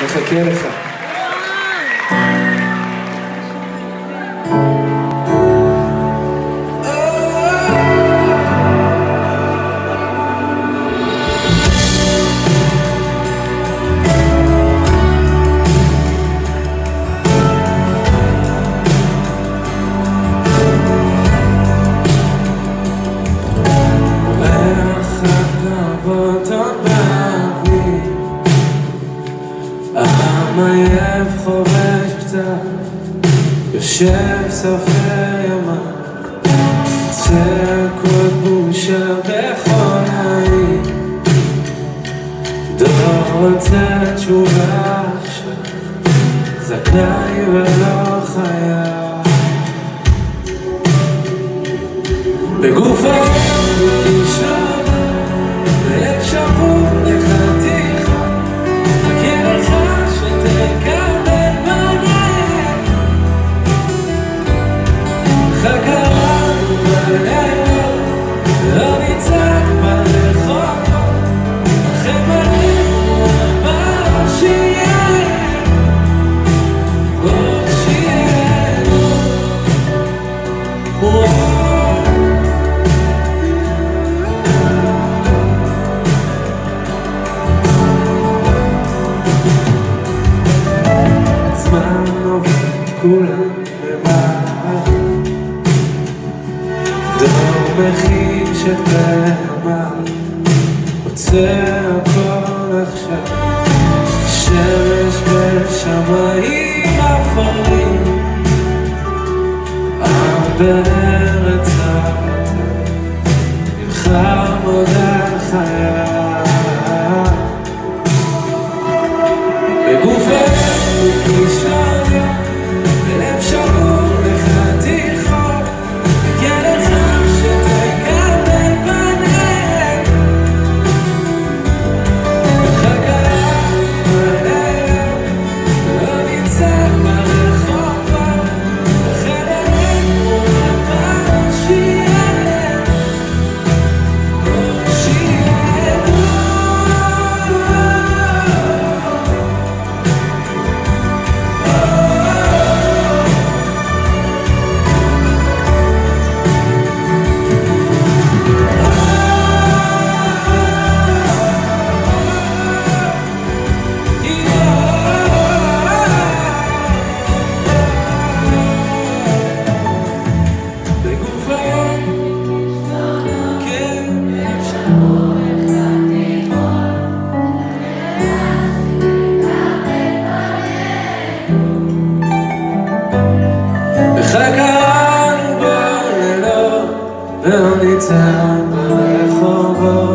No se quiere eso. יושב סופר ימיו. צעקות בושה בכל העיר. דור רוצה תשובה עכשיו. זכאי ולא חייב. בגופו כולם דור מחיש את פעמיו רוצה הכל עכשיו שמש בשמיים אפורים עם ברחובות